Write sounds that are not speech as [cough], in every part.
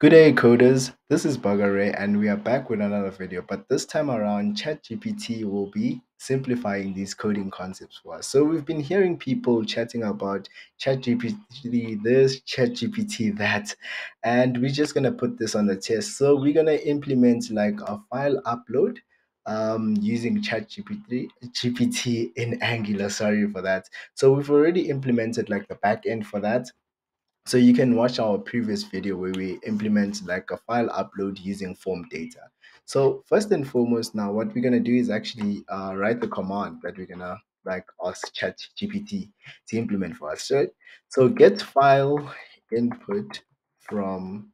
Good day, coders. This is BugArray, and we are back with another video. But this time around, ChatGPT will be simplifying these coding concepts for us. So we've been hearing people chatting about ChatGPT this, ChatGPT that, and we're just gonna put this on the test. So we're gonna implement like a file upload um, using ChatGPT GPT in Angular. Sorry for that. So we've already implemented like the backend for that so you can watch our previous video where we implement like a file upload using form data. So first and foremost, now what we're gonna do is actually uh, write the command that we're gonna like ask Chat GPT to implement for us. Right? So get file input from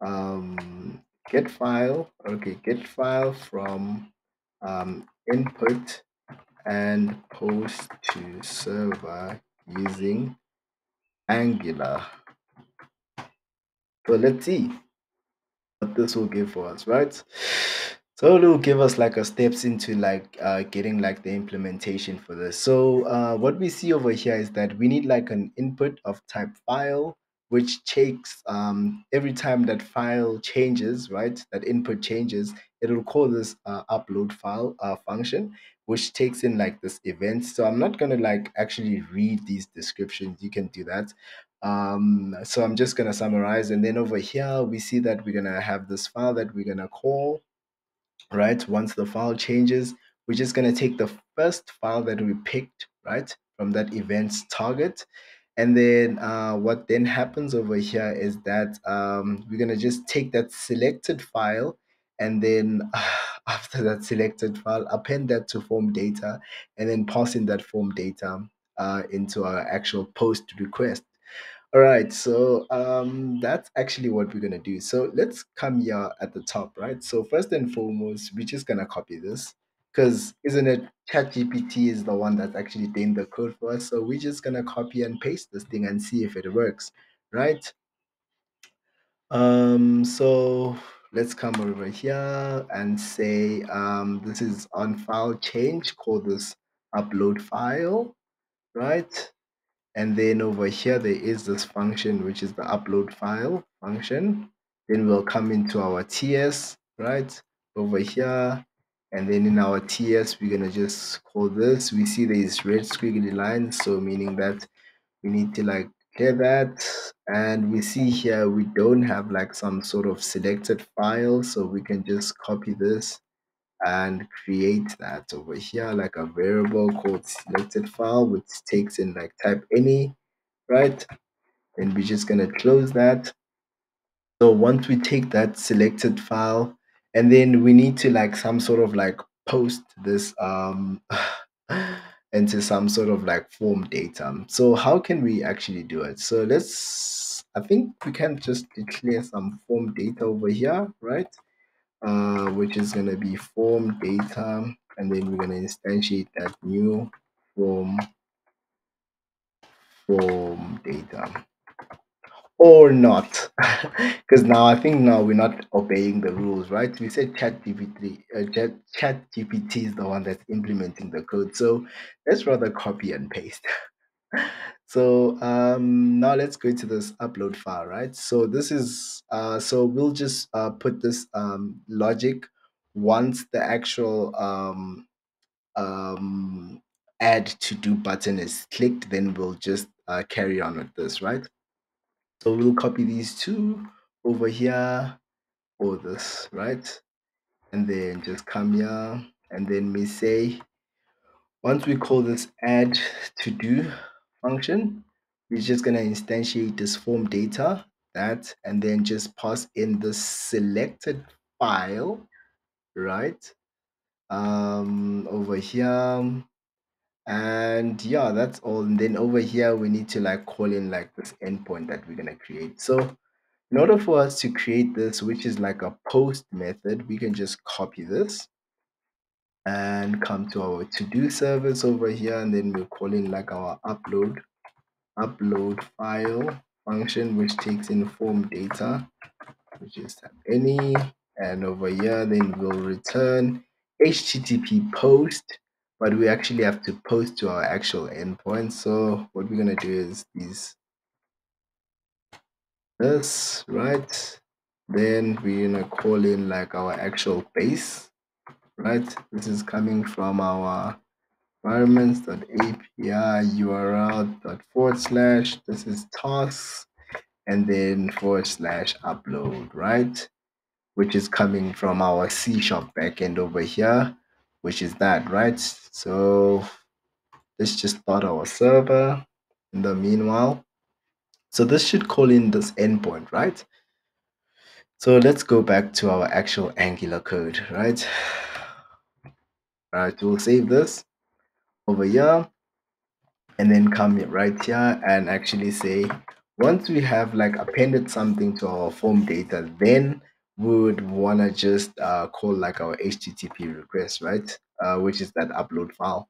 um, get file. Okay, get file from um, input and post to server using Angular. So let's see what this will give for us, right? So it will give us like a steps into like uh, getting like the implementation for this. So uh, what we see over here is that we need like an input of type file, which takes um, every time that file changes, right? That input changes, it will call this uh, upload file uh, function, which takes in like this event. So I'm not gonna like actually read these descriptions. You can do that. Um, so I'm just gonna summarize, and then over here we see that we're gonna have this file that we're gonna call right? Once the file changes, we're just going to take the first file that we picked, right, from that event's target. And then uh, what then happens over here is that um, we're going to just take that selected file and then uh, [sighs] after that selected file, append that to form data and then pass in that form data uh, into our actual post request. All right, so um, that's actually what we're gonna do. So let's come here at the top, right? So first and foremost, we're just gonna copy this because isn't it ChatGPT is the one that's actually doing the code for us. So we're just gonna copy and paste this thing and see if it works, right? Um, so let's come over here and say um, this is on file change, call this upload file, right? And then over here, there is this function, which is the upload file function. Then we'll come into our TS, right? Over here. And then in our TS, we're going to just call this. We see these red squiggly lines. So meaning that we need to like clear that. And we see here, we don't have like some sort of selected file. So we can just copy this and create that. Over here like a variable called selected file which takes in like type any right? And we're just going to close that. So once we take that selected file and then we need to like some sort of like post this um [sighs] into some sort of like form data. So how can we actually do it? So let's i think we can just declare some form data over here right uh, which is going to be form data and then we're going to instantiate that new form form data. Or not. [laughs] Because now i think now we're not obeying the rules right? We said chat gpt uh, chat, chat gpt is the one that's implementing the code so let's rather copy and paste [laughs] so um now let's go to this upload file right? So this is uh so we'll just uh put this um logic once the actual um um add to do button is clicked then we'll just uh, carry on with this right? So we'll copy these two over here for this right? And then just come here and then we say once we call this add to do function, we're just going to instantiate this form data, that, and then just pass in the selected file, right? Um, over here. And yeah, that's all. And then over here, we need to like call in like this endpoint that we're going to create. So in order for us to create this, which is like a post method, we can just copy this and come to our to-do service over here and then we're calling like our upload upload file function which takes in form data which is any and over here then we'll return http post but we actually have to post to our actual endpoint. So what we're going to do is these this right? Then we're gonna call in like our actual base right? This is coming from our environments.api url dot forward slash. This is tasks and then forward slash upload right? Which is coming from our c sharp backend over here which is that right? So let's just start our server in the meanwhile. So this should call in this endpoint right? So let's go back to our actual Angular code, right? Right, we'll save this over here and then come right here and actually say, once we have like appended something to our form data, then we would want to just uh, call like our HTTP request, right? Uh, which is that upload file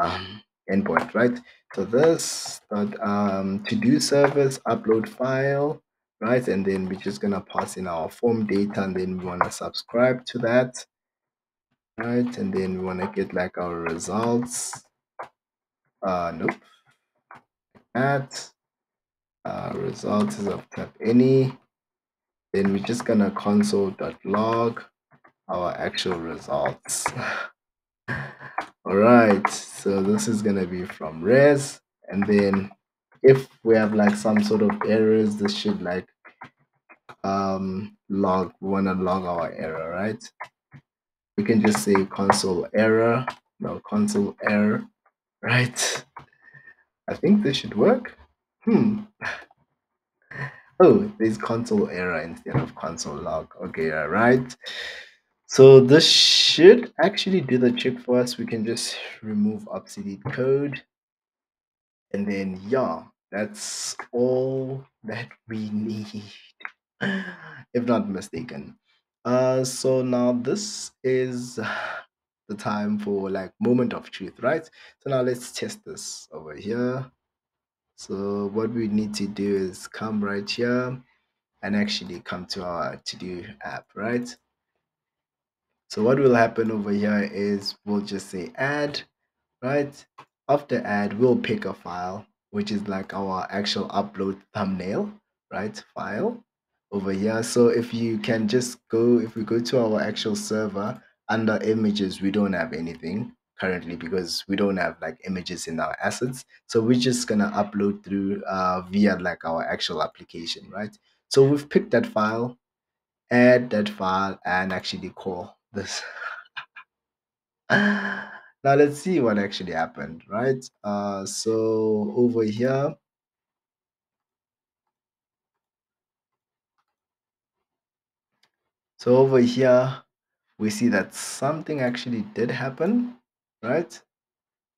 um, endpoint, right? So this dot um, to do service upload file right? And then we're just gonna pass in our form data and then we wanna subscribe to that, right? And then we wanna get like our results. Uh, nope. That uh, results is of type any. Then we're just gonna console.log our actual results. [laughs] All right, so this is gonna be from res, and then if we have like some sort of errors, this should like um, log, we want to log our error, right? We can just say console error, no, console error, right? I think this should work. Hmm. [laughs] Oh, there's console error instead of console log. Okay, all right. So this should actually do the trick for us. We can just remove obsolete code. And then, yeah, that's all that we [laughs] need. if not mistaken. Uh, so now this is the time for like moment of truth, right? So now let's test this over here. So what we need to do is come right here and actually come to our to-do app, right? So what will happen over here is we'll just say add, right? After add, we'll pick a file, which is like our actual upload thumbnail, right? File over here. So if you can just go, if we go to our actual server under images, we don't have anything currently because we don't have like images in our assets. So we're just gonna upload through uh, via like our actual application, right? So we've picked that file, add that file and actually call this. [laughs] now let's see what actually happened, right? Uh, so over here, So over here, we see that something actually did happen, right?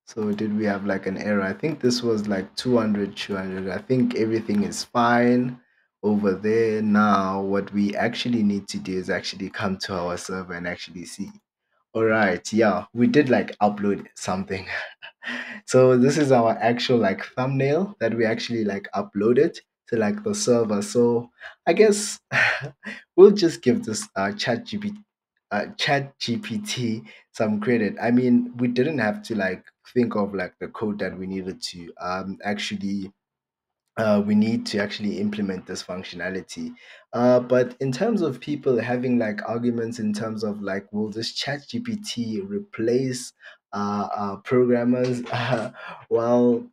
So did we have like an error? I think this was like 200, 200. I think everything is fine over there. Now, what we actually need to do is actually come to our server and actually see. All right, yeah, we did like upload something. [laughs] so this is our actual like thumbnail that we actually like uploaded to like the server. So I guess [laughs] we'll just give this uh, chat GPT uh, chat gpt some credit i mean we didn't have to like think of like the code that we needed to um actually uh, we need to actually implement this functionality. Uh, but in terms of people having like arguments in terms of like, will this chat GPT replace uh, uh, programmers? [laughs] well,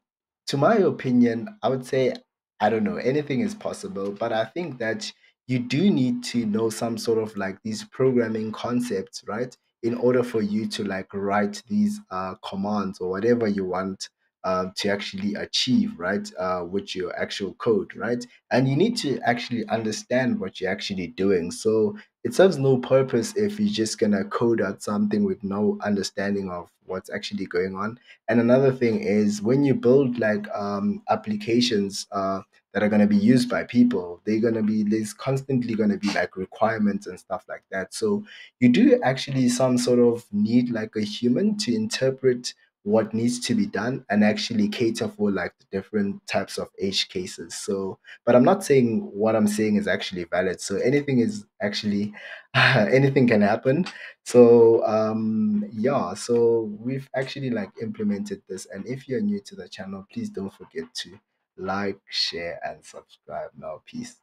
to my opinion, I would say, I don't know, anything is possible, but I think that you do need to know some sort of like these programming concepts, right? In order for you to like write these uh, commands or whatever you want um, to actually achieve, right, uh, with your actual code, right? And you need to actually understand what you're actually doing. So it serves no purpose if you're just gonna code out something with no understanding of what's actually going on. And another thing is when you build like um, applications uh, that are gonna be used by people, they're gonna be there's constantly gonna be like requirements and stuff like that. So you do actually some sort of need like a human to interpret what needs to be done and actually cater for like the different types of age cases. So, but I'm not saying what I'm saying is actually valid. So anything is actually [laughs] anything can happen. So um yeah, so we've actually like implemented this. And if you're new to the channel, please don't forget to like, share, and subscribe. Now, peace.